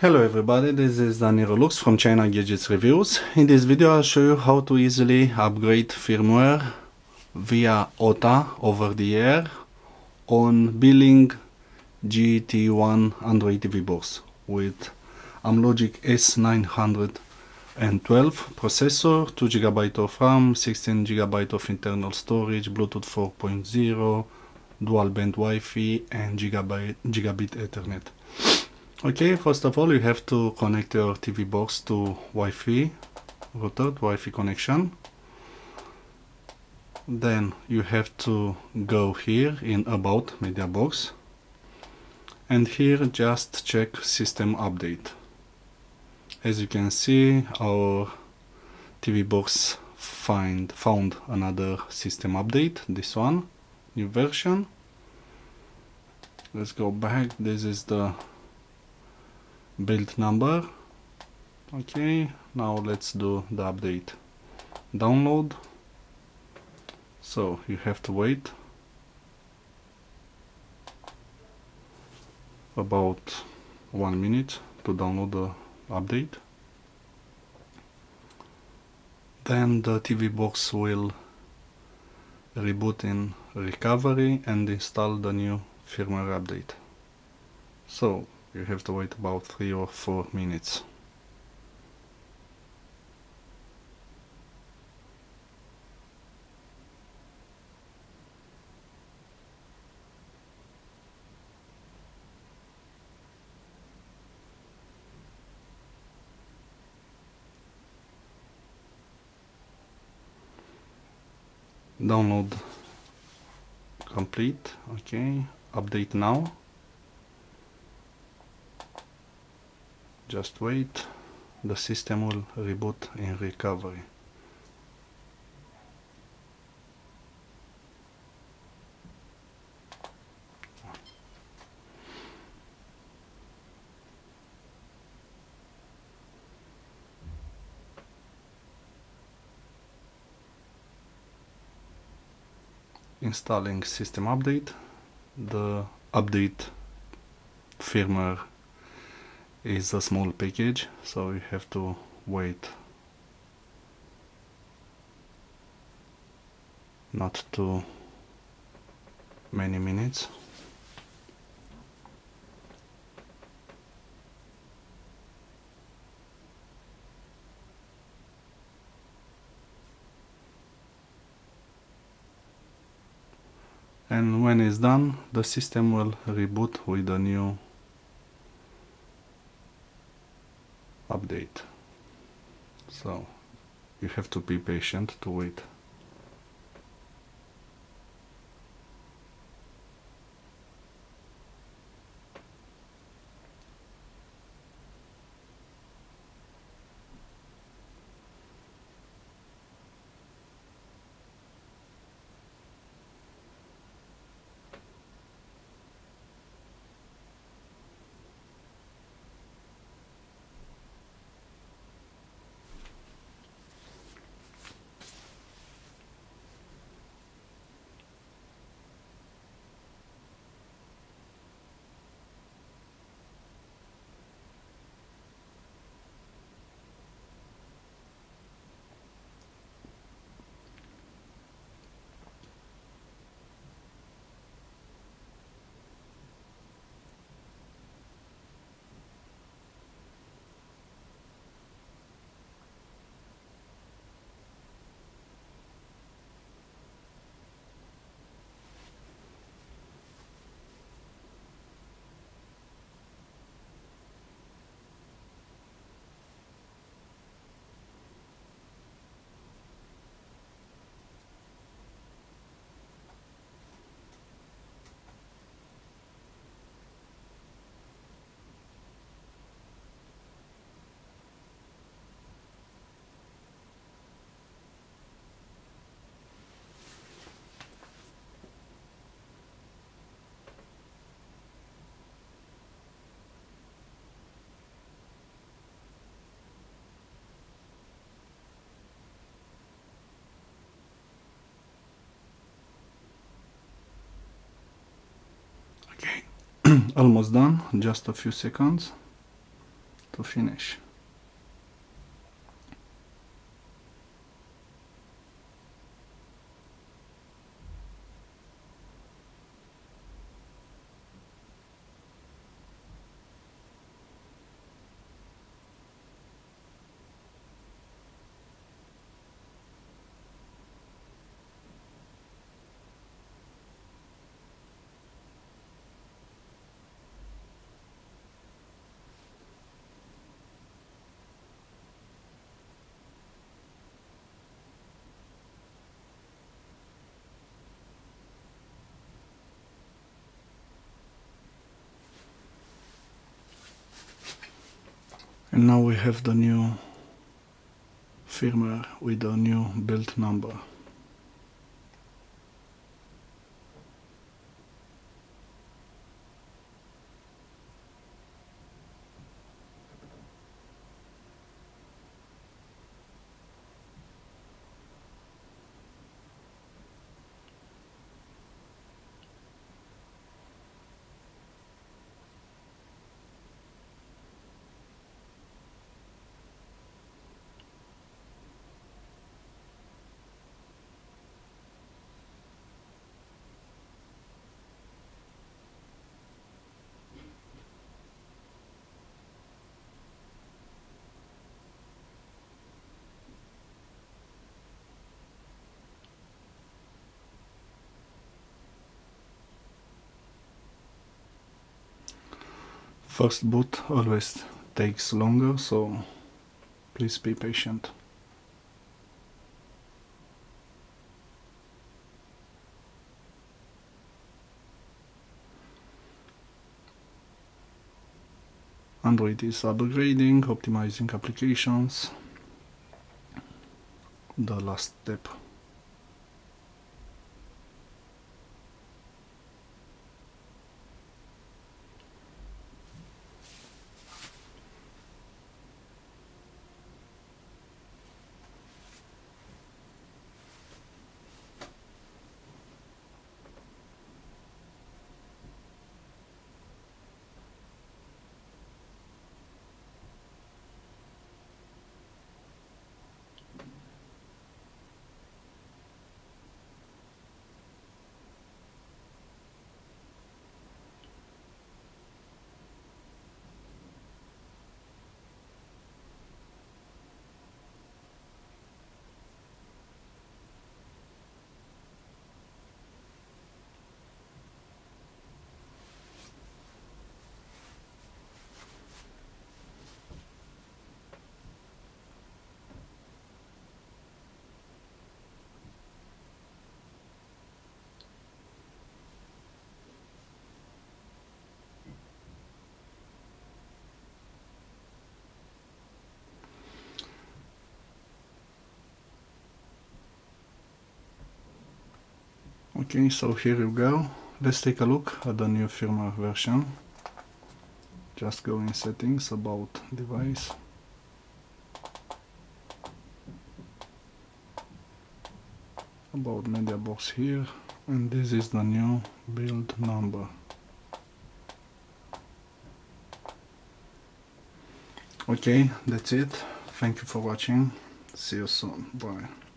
Hello everybody, this is Daniel Lux from China Gadgets Reviews. In this video I'll show you how to easily upgrade firmware via OTA over the air on Beelink GT1 Android TV box with Amlogic S912 processor, 2GB of RAM, 16GB of internal storage, Bluetooth 4.0, dual band Wi-Fi and gigabit, gigabit Ethernet. Okay, first of all you have to connect your TV box to Wi-Fi router, Wi-Fi connection. Then you have to go here in about media box and here just check system update. As you can see our TV box find found another system update, this one, new version. Let's go back, this is the build number. Okay now let's do the update. Download. So you have to wait about one minute to download the update. Then the TV box will reboot in recovery and install the new firmware update. So you have to wait about 3 or 4 minutes. Download complete, okay, update now. Just wait. The system will reboot in recovery. Installing system update. The update firmware is a small package so you have to wait. Not too many minutes. And when it's done the system will reboot with a new update. So you have to be patient to wait almost done just a few seconds to finish. And now we have the new firmware with the new build number first boot always takes longer so please be patient Android is upgrading, optimizing applications. The last step okay so here you go. Let's take a look at the new firmware version. Just go in settings about device. About media box here and this is the new build number. Okay that's it. Thank you for watching. See you soon. Bye